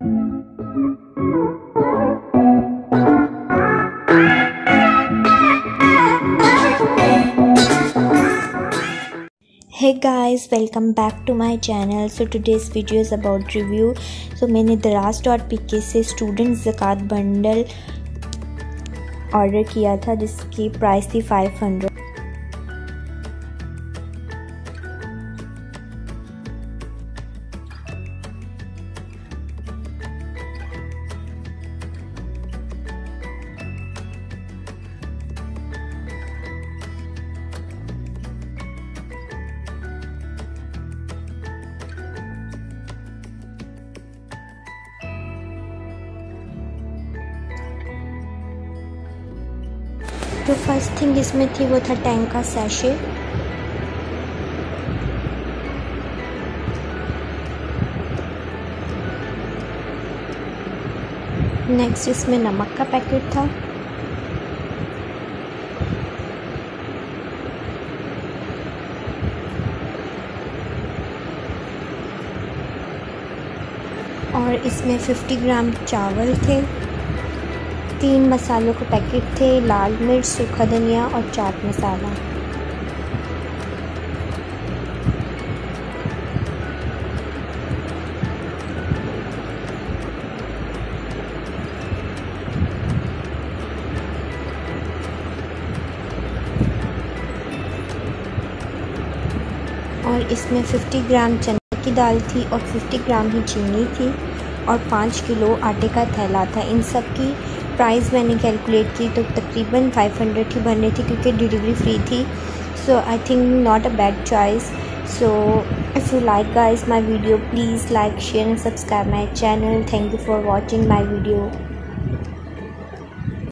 Hi guys welcome back to my channel so today's video is about review so मैंने Daraz dot P से student जक़ात bundle order किया था, जिसकी price थी 500 जो फ़र्स्ट थिंग इसमें थी वो था टैंक का सैशे नेक्स्ट इसमें नमक का पैकेट था। और इसमें 50 ग्राम चावल थे। तीन मसालों के पैकेट थे, लाल मिर्च, सूखा धनिया और चाट मसाला। और इसमें 50 ग्राम चने की दाल थी और 50 ग्राम ही चीनी थी और पाँच किलो आटे का थैला था। इन सब की प्राइस मैंने कैलकुलेट की तो तकरीबन 500 ही बन रही थी क्योंकि डिलीवरी फ्री थी। So I think not a bad choice so if you like guys my video please like share and subscribe my channel thank you for watching my video